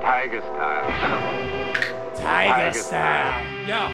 Tiger style. Tiger style. Yeah.